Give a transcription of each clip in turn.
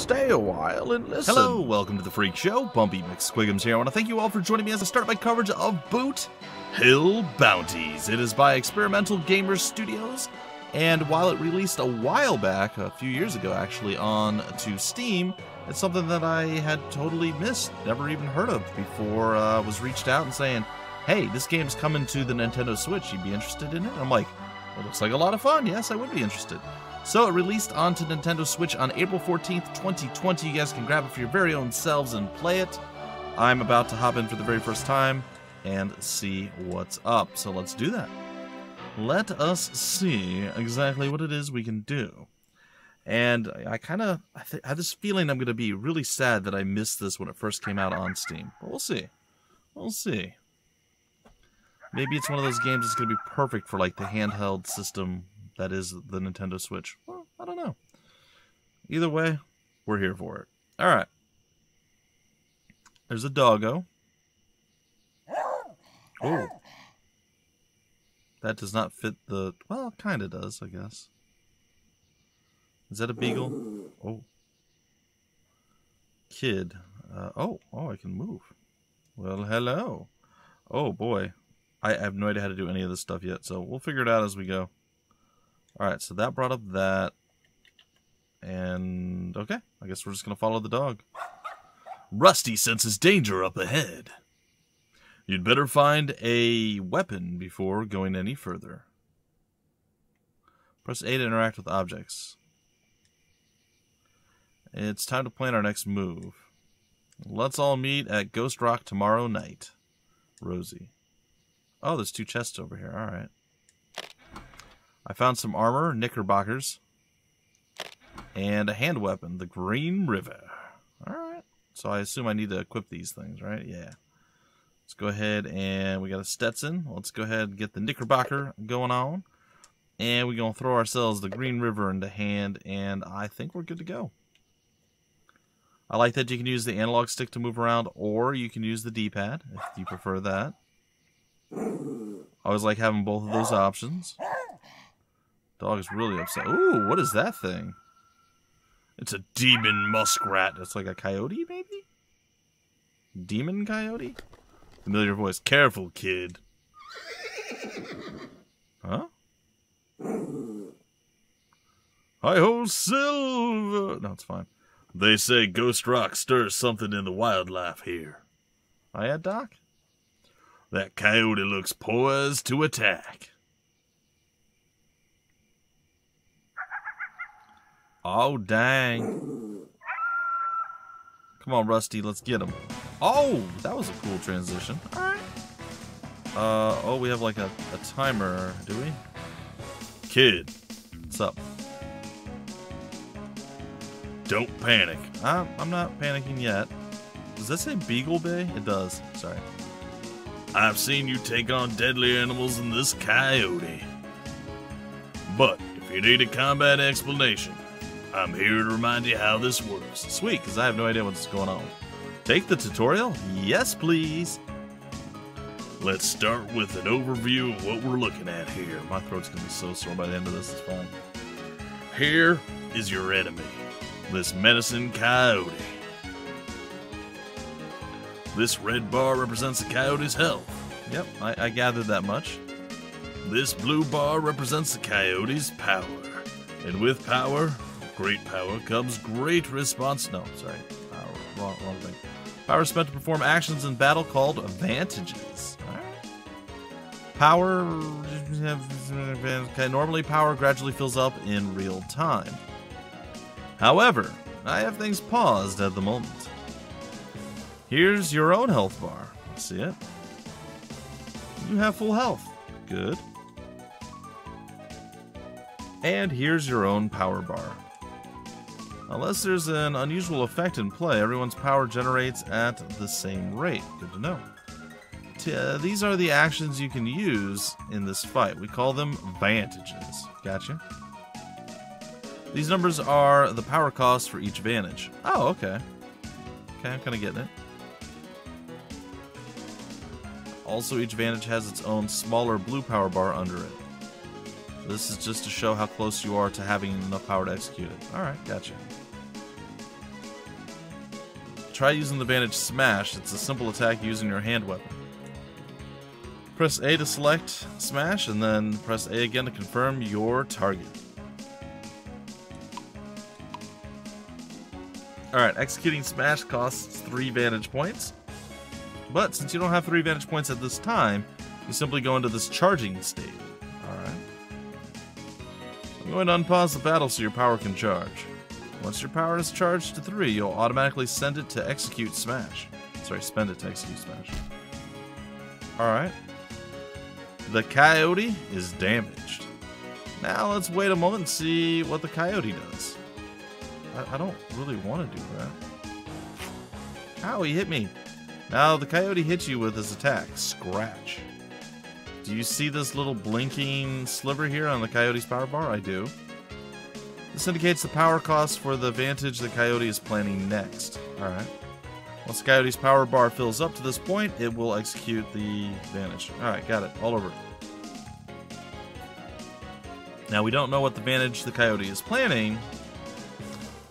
Stay a while and listen. Hello, welcome to the Phreak Show. Bumpy McSquigums here. I want to thank you all for joining me as I start my coverage of Boot Hill Bounties. It is by Experimental Gamers Studios, and while it released a while back, a few years ago actually, on to Steam, it's something that I had totally missed, never even heard of before I uh, was reached out and saying, hey, this game's coming to the Nintendo Switch. You'd be interested in it? I'm like, it looks like a lot of fun. Yes, I would be interested. So it released onto Nintendo Switch on April 14th, 2020. You guys can grab it for your very own selves and play it. I'm about to hop in for the very first time and see what's up. So let's do that. Let us see exactly what it is we can do. And I kind of I, have this feeling I'm going to be really sad that I missed this when it first came out on Steam. But we'll see. We'll see. Maybe it's one of those games that's going to be perfect for like the handheld system that is the Nintendo Switch. Well, I don't know. Either way, we're here for it. All right. There's a doggo. Oh. That does not fit the. Well, kind of does, I guess. Is that a beagle? Oh. Kid. Uh, oh, oh, I can move. Well, hello. Oh, boy. I have no idea how to do any of this stuff yet, so we'll figure it out as we go. Alright, so that brought up that. And, okay, I guess we're just going to follow the dog. Rusty senses danger up ahead. You'd better find a weapon before going any further. Press A to interact with objects. It's time to plan our next move. Let's all meet at Ghost Rock tomorrow night. Rosie. Oh, there's two chests over here. Alright. I found some armor, knickerbockers, and a hand weapon, the Green River. Alright. So I assume I need to equip these things, right? Yeah. Let's go ahead and we got a Stetson. Let's go ahead and get the knickerbocker going on. And we're going to throw ourselves the Green River into hand, and I think we're good to go. I like that you can use the analog stick to move around, or you can use the D-pad, if you prefer that. I always like having both of those options. Dog is really upset. Ooh, what is that thing? It's a demon muskrat. It's like a coyote, maybe? Demon coyote? Familiar voice. Careful, kid. Huh? Hi ho, Silver! No, it's fine. They say Ghost Rock stirs something in the wildlife here. Oh, yeah, Doc? That coyote looks poised to attack. Oh, dang. Come on, Rusty, let's get him. Oh, that was a cool transition. Alright. Uh, oh, we have like a, a timer, do we? Kid, what's up? Don't panic. I'm, I'm not panicking yet. Does that say Beagle Bay? It does. Sorry. I've seen you take on deadly animals in this coyote. But if you need a combat explanation, I'm here to remind you how this works. Sweet, because I have no idea what's going on. Take the tutorial? Yes, please. Let's start with an overview of what we're looking at here. My throat's gonna be so sore by the end of this, it's fine. Here is your enemy, this menacing coyote. This red bar represents the coyote's health. Yep, I, I gathered that much. This blue bar represents the coyote's power. And with power, great power comes great response. No, sorry. Power. Wrong, wrong thing. Power spent to perform actions in battle called advantages. Power. Okay, normally power gradually fills up in real time. However, I have things paused at the moment. Here's your own health bar. See it? You have full health. Good. And here's your own power bar. Unless there's an unusual effect in play, everyone's power generates at the same rate. Good to know. Uh, these are the actions you can use in this fight. We call them vantages. Gotcha. These numbers are the power cost for each vantage. Oh, okay. Okay, I'm kind of getting it. Also, each vantage has its own smaller blue power bar under it. This is just to show how close you are to having enough power to execute it. Alright, gotcha. Try using the Vantage Smash. It's a simple attack using your hand weapon. Press A to select Smash, and then press A again to confirm your target. Alright, executing Smash costs 3 Vantage points. But since you don't have 3 Vantage points at this time, you simply go into this charging state. Alright. I'm going to unpause the battle so your power can charge. Once your power is charged to 3, you'll automatically send it to execute Smash. Sorry, spend it to execute Smash. Alright. The Coyote is damaged. Now let's wait a moment and see what the Coyote does. I, I don't really want to do that. Ow, he hit me. Now the Coyote hits you with his attack, Scratch. Do you see this little blinking sliver here on the Coyote's power bar? I do. Indicates the power cost for the Vantage the Coyote is planning next. Alright. Once the Coyote's power bar fills up to this point, it will execute the Vantage. Alright, got it. All over. Now, we don't know what the Vantage the Coyote is planning,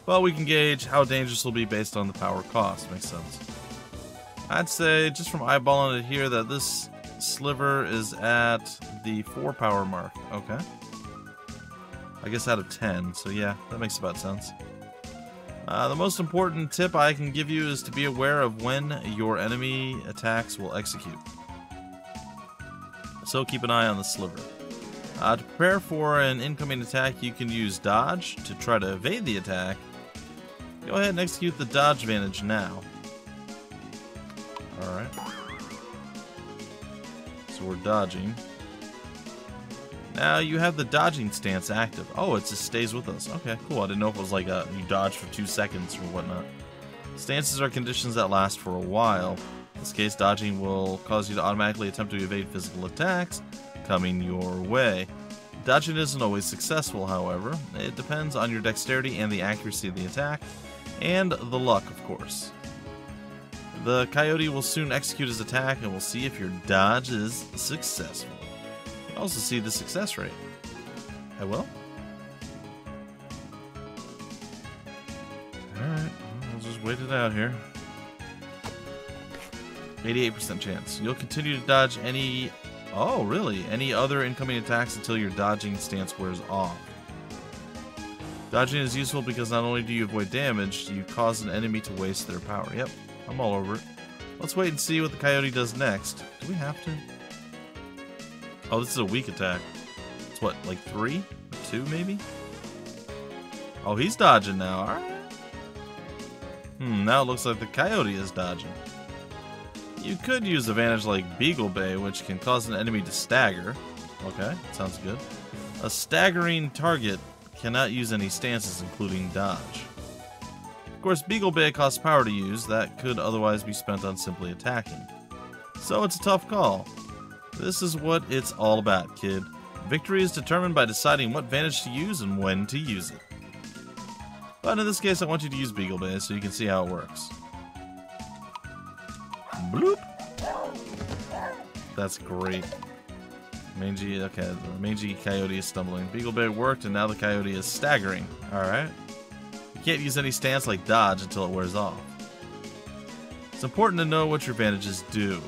but we can gauge how dangerous it'll be based on the power cost. Makes sense. I'd say, just from eyeballing it here, that this sliver is at the 4 power mark. Okay. I guess out of 10, so yeah, that makes about sense. Uh, the most important tip I can give you is to be aware of when your enemy attacks will execute. So keep an eye on the sliver. Uh, to prepare for an incoming attack, you can use dodge to try to evade the attack. Go ahead and execute the dodge vantage now. Alright. So we're dodging. Now you have the dodging stance active. Oh, it just stays with us. Okay, cool. I didn't know if it was like a, you dodge for two seconds or whatnot. Stances are conditions that last for a while. In this case, dodging will cause you to automatically attempt to evade physical attacks coming your way. Dodging isn't always successful, however. It depends on your dexterity and the accuracy of the attack, and the luck, of course. The coyote will soon execute his attack, and we'll see if your dodge is successful also see the success rate. I will. Alright, we'll just wait it out here. 88% chance. You'll continue to dodge any... Oh, really? Any other incoming attacks until your dodging stance wears off. Dodging is useful because not only do you avoid damage, you cause an enemy to waste their power. Yep, I'm all over it. Let's wait and see what the coyote does next. Do we have to? Oh, this is a weak attack. It's what, like three? Two, maybe? Oh, he's dodging now. Alright. Hmm, now it looks like the coyote is dodging. You could use advantage like Beagle Bay, which can cause an enemy to stagger. Okay, sounds good. A staggering target cannot use any stances, including dodge. Of course, Beagle Bay costs power to use that could otherwise be spent on simply attacking. So it's a tough call. This is what it's all about, kid. Victory is determined by deciding what vantage to use and when to use it. But in this case, I want you to use Beagle Bay so you can see how it works. Bloop! That's great. Mangy, okay, the mangy coyote is stumbling. Beagle Bay worked, and now the coyote is staggering. Alright. You can't use any stance like dodge until it wears off. It's important to know what your vantages do.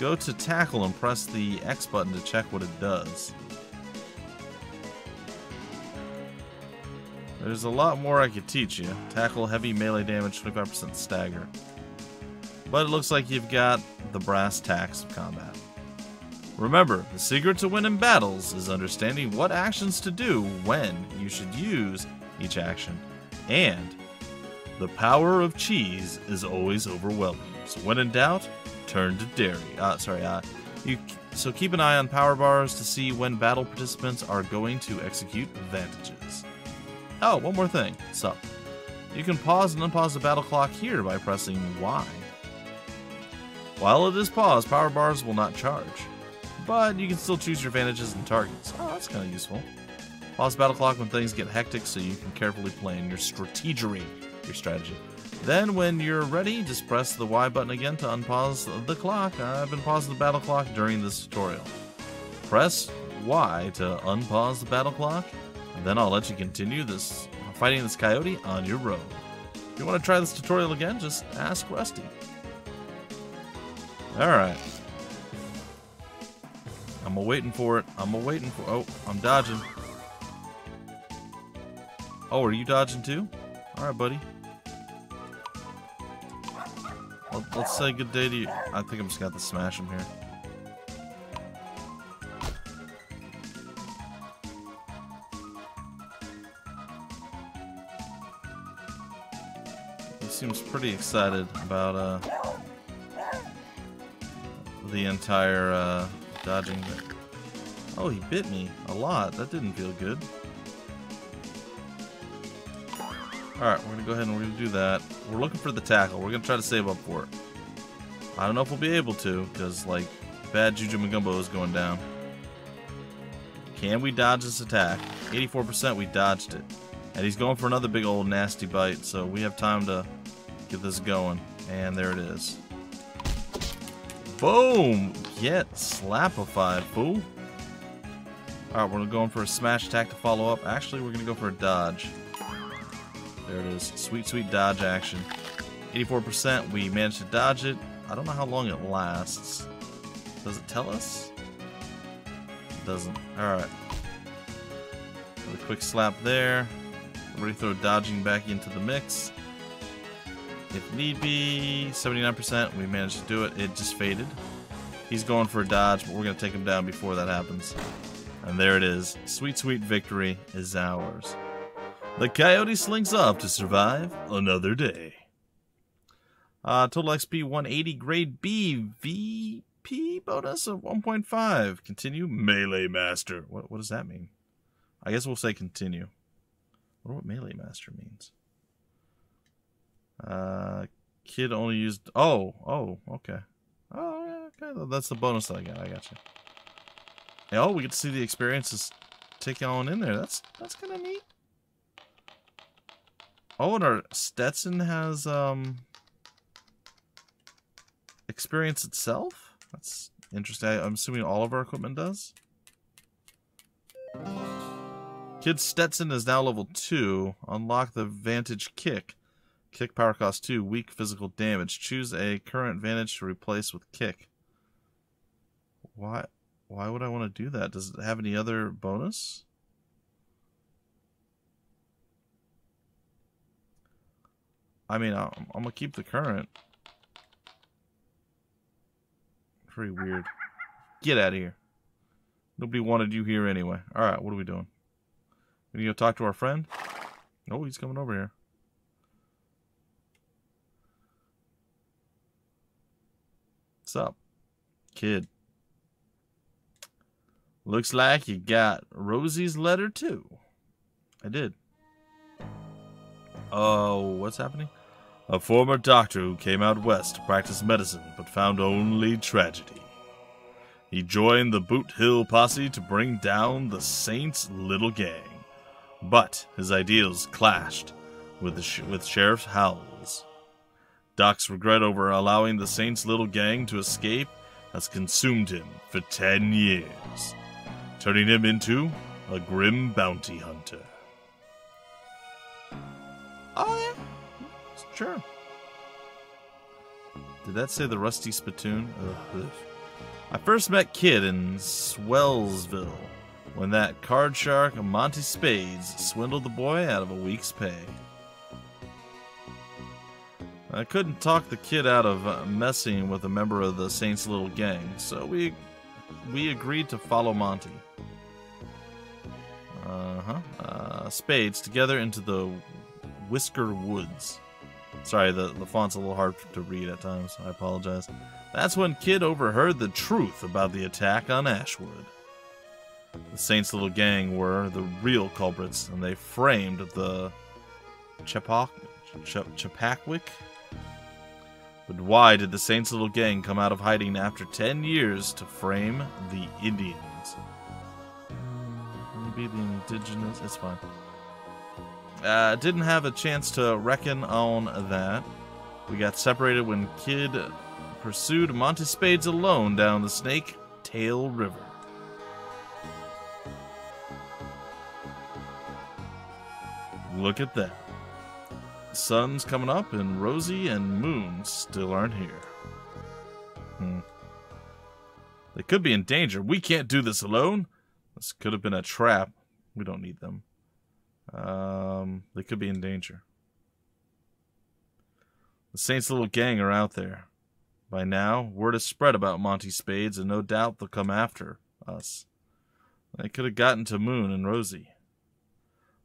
Go to tackle and press the X button to check what it does. There's a lot more I could teach you. Tackle heavy melee damage, 25% stagger. But it looks like you've got the brass tacks of combat. Remember, the secret to winning battles is understanding what actions to do when you should use each action. And the power of cheese is always overwhelming. So when in doubt, turn to dairy. Uh, sorry, uh, you, so keep an eye on power bars to see when battle participants are going to execute vantages. Oh, one more thing. So, you can pause and unpause the battle clock here by pressing Y. While it is paused, power bars will not charge, but you can still choose your vantages and targets. Oh, that's kind of useful. Pause battle clock when things get hectic so you can carefully plan your strategery, your strategy. Then, when you're ready, just press the Y button again to unpause the clock. I've been pausing the battle clock during this tutorial. Press Y to unpause the battle clock, and then I'll let you continue this fighting this coyote on your road. If you want to try this tutorial again, just ask Rusty. Alright. I'm waiting for it. I'm waiting for Oh, I'm dodging. Oh, are you dodging too? Alright, buddy. Let's say good day to you. I think I'm just got to smash him here. He seems pretty excited about uh, the entire uh, dodging. Oh, he bit me a lot. That didn't feel good. Alright, we're gonna go ahead and we're gonna do that. We're looking for the tackle. We're gonna try to save up for it. I don't know if we'll be able to, because, like, bad Juju Magumbo is going down. Can we dodge this attack? 84% we dodged it. And he's going for another big old nasty bite, so we have time to get this going. And there it is. Boom! Get slapified, fool. Alright, we're going for a smash attack to follow up. Actually, we're going to go for a dodge. There it is. Sweet, sweet dodge action. 84%, we managed to dodge it. I don't know how long it lasts. Does it tell us? It doesn't. Alright. A quick slap there. Ready throw dodging back into the mix. If need be, 79%, we managed to do it. It just faded. He's going for a dodge, but we're going to take him down before that happens. And there it is. Sweet, sweet victory is ours. The coyote slinks off to survive another day. Uh, total XP 180, grade B, VP bonus of 1.5. Continue, Melee Master. What, what does that mean? I guess we'll say continue. I wonder what Melee Master means. Uh, kid only used. Oh, oh, okay. Oh, okay. That's the bonus that I got. I got you. oh, we get to see the experiences take on in there. That's that's kind of neat. Oh, and our Stetson has um experience itself? That's interesting. I'm assuming all of our equipment does. Kid Stetson is now level 2. Unlock the Vantage Kick. Kick power cost 2. Weak physical damage. Choose a current Vantage to replace with Kick. Why Why would I want to do that? Does it have any other bonus? I mean, I'm, I'm to keep the current. Pretty weird. Get out of here. Nobody wanted you here anyway. Alright, what are we doing? We need to talk to our friend? Oh, he's coming over here. What's up, kid? Looks like you got Rosie's letter too. I did. Oh, what's happening? a former doctor who came out west to practice medicine but found only tragedy. He joined the Boot Hill posse to bring down the Saints' little gang, but his ideals clashed with, sh with Sheriff Howells. Doc's regret over allowing the Saints' little gang to escape has consumed him for ten years, turning him into a grim bounty hunter. Oh, yeah. Sure. Did that say the Rusty Spittoon? Ugh. I first met Kid in Swellsville when that card shark Monty Spades swindled the boy out of a week's pay. I couldn't talk the kid out of uh, messing with a member of the Saints' little gang, so we we agreed to follow Monty. Uh-huh. Uh, Spades together into the Whisker Woods. Sorry, the, the font's a little hard to read at times. I apologize. That's when Kid overheard the truth about the attack on Ashwood. The Saints' little gang were the real culprits, and they framed the Chepakwick. But why did the Saints' little gang come out of hiding after 10 years to frame the Indians? Mm, maybe the indigenous. It's fine. Uh, didn't have a chance to reckon on that. We got separated when Kid pursued Monty Spades alone down the Snake Tail River. Look at that. sun's coming up and Rosie and Moon still aren't here. Hmm. They could be in danger. We can't do this alone. This could have been a trap. We don't need them. Um, they could be in danger. The Saints' little gang are out there. By now, word has spread about Monty Spades, and no doubt they'll come after us. They could have gotten to Moon and Rosie.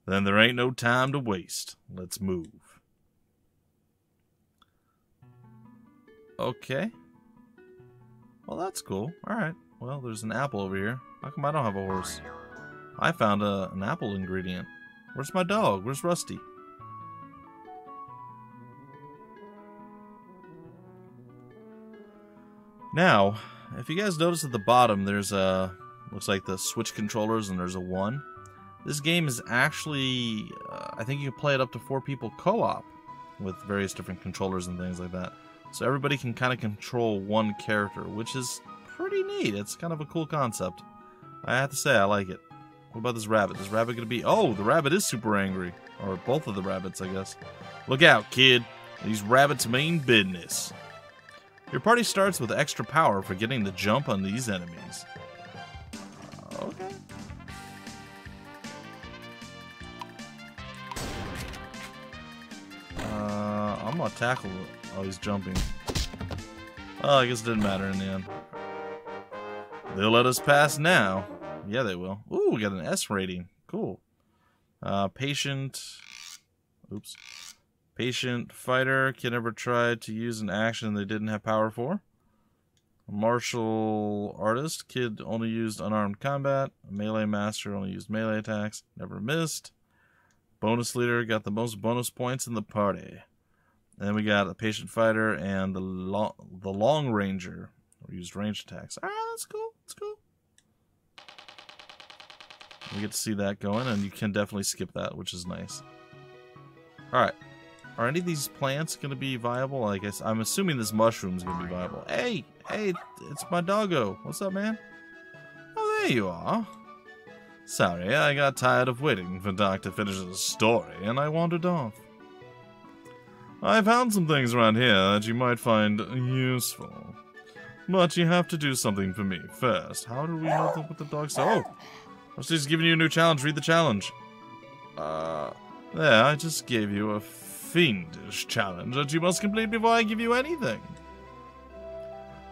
Then there ain't no time to waste. Let's move. Okay. Well, that's cool. Alright. Well, there's an apple over here. How come I don't have a horse? I found a, an apple ingredient. Where's my dog? Where's Rusty? Now, if you guys notice at the bottom, there's a looks like the Switch controllers, and there's a one. This game is actually, uh, I think you can play it up to four people co-op with various different controllers and things like that. So everybody can kind of control one character, which is pretty neat. It's kind of a cool concept. I have to say, I like it. What about this rabbit? This rabbit gonna be... Oh, the rabbit is super angry. Or both of the rabbits, I guess. Look out, kid. These rabbits mean business. Your party starts with extra power for getting the jump on these enemies. Okay. Uh, I'm gonna tackle it. Oh, he's jumping. Oh, I guess it didn't matter in the end. They'll let us pass now. Yeah, they will. Ooh, we got an S rating. Cool. Uh, patient. Oops. Patient fighter can never try to use an action they didn't have power for. Martial artist kid only used unarmed combat. Melee master only used melee attacks. Never missed. Bonus leader got the most bonus points in the party. And then we got a patient fighter and the long the long ranger used range attacks. Ah, that's cool. That's cool. We get to see that going, and you can definitely skip that, which is nice. All right. Are any of these plants going to be viable? I guess I'm assuming this mushroom is going to be viable. Hey, hey, it's my doggo. What's up, man? Oh, there you are. Sorry, I got tired of waiting for Doc to finish his story, and I wandered off. I found some things around here that you might find useful. But you have to do something for me first. How do we know what the dog said? Oh! Rusty's giving you a new challenge. Read the challenge. Uh, there, I just gave you a fiendish challenge that you must complete before I give you anything.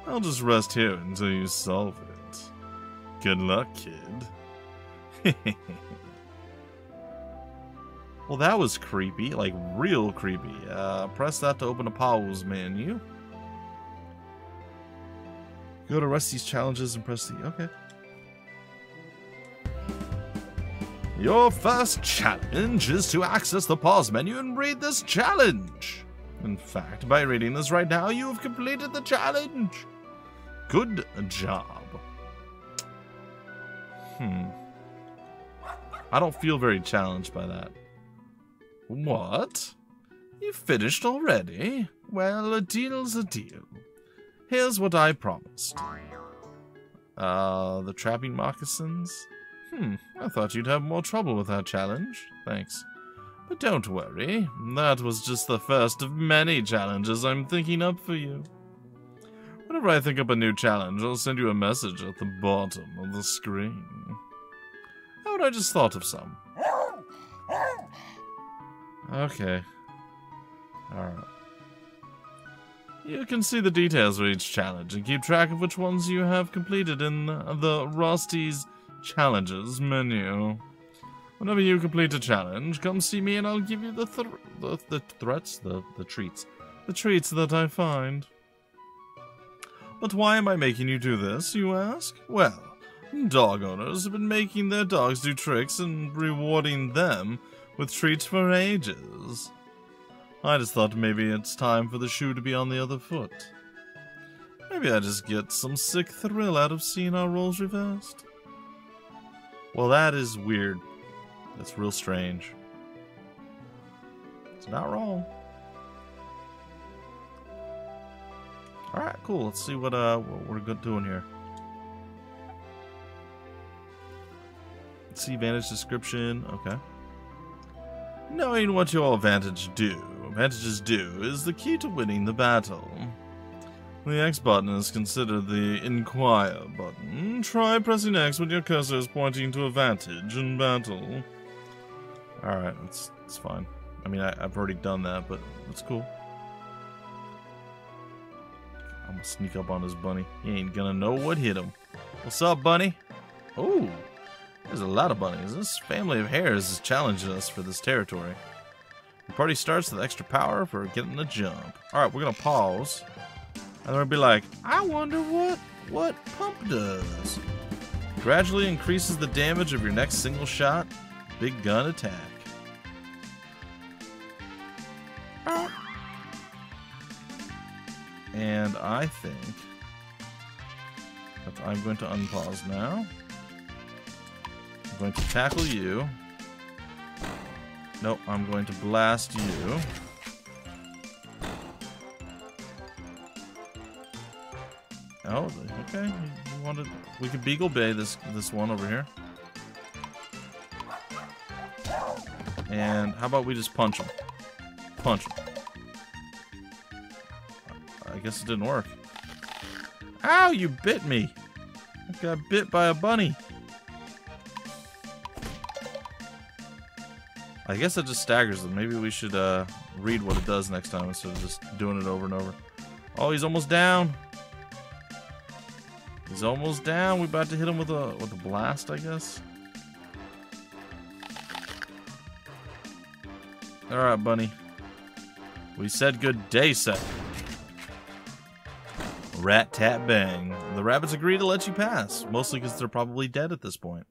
I'll just rest here until you solve it. Good luck, kid. well, that was creepy. Like, real creepy. Uh, press that to open a pause menu. Go to Rusty's challenges and press the... Okay. Your first challenge is to access the pause menu and read this challenge. In fact, by reading this right now, you have completed the challenge. Good job. Hmm. I don't feel very challenged by that. What? You finished already? Well, a deal's a deal. Here's what I promised. Uh, the trapping moccasins? Hmm, I thought you'd have more trouble with that challenge. Thanks. But don't worry, that was just the first of many challenges I'm thinking up for you. Whenever I think up a new challenge, I'll send you a message at the bottom of the screen. How would I just thought of some? Okay. Alright. You can see the details of each challenge and keep track of which ones you have completed in the Rusty's Challenges menu. Whenever you complete a challenge, come see me and I'll give you the, th the, the threats, the, the treats, the treats that I find. But why am I making you do this, you ask? Well, dog owners have been making their dogs do tricks and rewarding them with treats for ages. I just thought maybe it's time for the shoe to be on the other foot. Maybe I just get some sick thrill out of seeing our roles reversed. Well, that is weird. That's real strange. It's not wrong. Alright, cool. Let's see what uh what we're doing here. Let's see Vantage description. Okay. Knowing what your advantage do advantages do is the key to winning the battle. The X button is considered the Inquire button. Try pressing X when your cursor is pointing to a vantage in battle. Alright, that's, that's fine. I mean, I, have already done that, but that's cool. I'm gonna sneak up on this bunny. He ain't gonna know what hit him. What's up, bunny? Oh, there's a lot of bunnies. This family of hares is challenging us for this territory. The party starts with extra power for getting the jump. Alright, we're gonna pause. And they'll be like, I wonder what what pump does. Gradually increases the damage of your next single shot big gun attack. And I think that I'm going to unpause now. I'm going to tackle you. Nope, I'm going to blast you. Oh, okay. You wanted we could Beagle Bay this this one over here. And how about we just punch him? Punch him. I guess it didn't work. Ow, you bit me. I got bit by a bunny. I guess that just staggers them. Maybe we should uh, read what it does next time instead of just doing it over and over. Oh, he's almost down. He's almost down. We about to hit him with a with a blast, I guess. All right, bunny. We said good day, set. Rat tat bang. The rabbits agree to let you pass, mostly because they're probably dead at this point.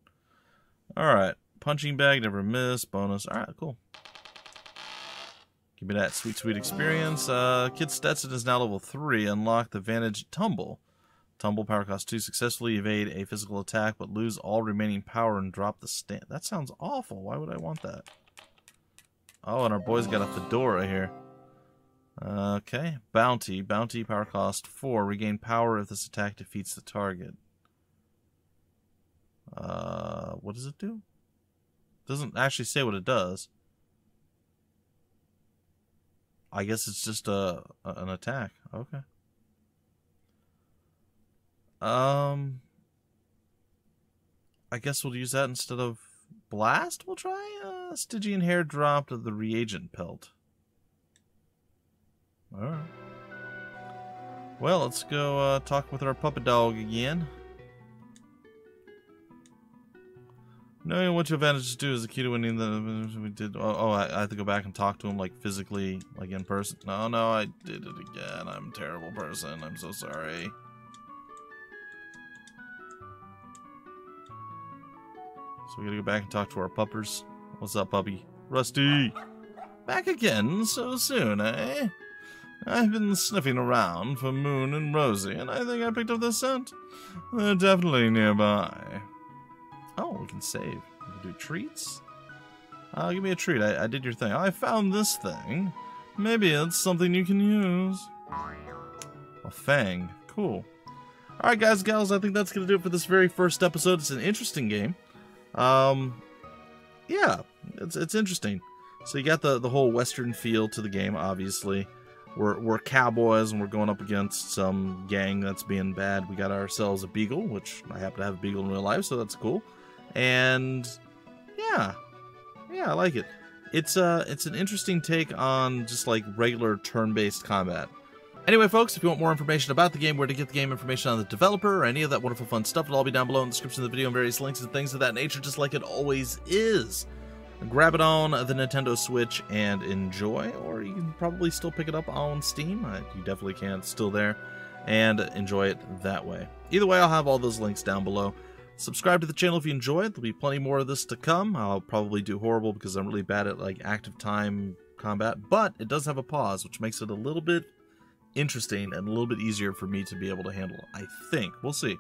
All right, punching bag, never miss, bonus. All right, cool. Give me that sweet, sweet experience. Uh, Kid Stetson is now level 3. Unlock the Vantage Tumble. Tumble power cost 2. Successfully evade a physical attack, but lose all remaining power and drop the stand. That sounds awful. Why would I want that? Oh, and our boys got a fedora here. Okay. Bounty. Bounty power cost 4. Regain power if this attack defeats the target. Uh, what does it do? Doesn't actually say what it does. I guess it's just a an attack. Okay. Um, I guess we'll use that instead of blast. We'll try uh, Stygian hare dropped of the reagent pelt. All right. Well, let's go uh, talk with our puppet dog again. Knowing what your advantages do is the key to winning the. We did. Oh, oh I, I, have to go back and talk to him like physically, like in person. No, no, I did it again. I'm a terrible person. I'm so sorry. So we gotta go back and talk to our puppers. What's up, puppy? Rusty! Back again so soon, eh? I've been sniffing around for Moon and Rosie, and I think I picked up the scent. They're definitely nearby. Oh, we can save. We can do treats? Uh, give me a treat. I, I did your thing. I found this thing. Maybe it's something you can use. A fang. Cool. Alright, guys, gals, I think that's going to do it for this very first episode. It's an interesting game. Um, yeah, it's it's interesting. So you got the the whole western feel to the game. Obviously, we're we're cowboys and we're going up against some gang that's being bad. We got ourselves a beagle, which I happen to have a beagle in real life, so that's cool. And yeah, yeah, I like it. It's uh it's an interesting take on just like regular turn-based combat. Anyway, folks, if you want more information about the game, where to get the game information on the developer, or any of that wonderful fun stuff, it'll all be down below in the description of the video and various links and things of that nature, just like it always is. Grab it on the Nintendo Switch and enjoy, or you can probably still pick it up on Steam. Uh, you definitely can, it's still there, and enjoy it that way. Either way, I'll have all those links down below. Subscribe to the channel if you enjoy it. There'll be plenty more of this to come. I'll probably do horrible because I'm really bad at like active time combat, but it does have a pause, which makes it a little bit interesting and a little bit easier for me to be able to handle. I think. We'll see.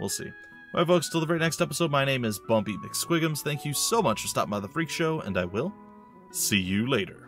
We'll see. All right, folks, till the very next episode, my name is Bumpy McSquigums. Thank you so much for stopping by the Phreak Show, and I will see you later.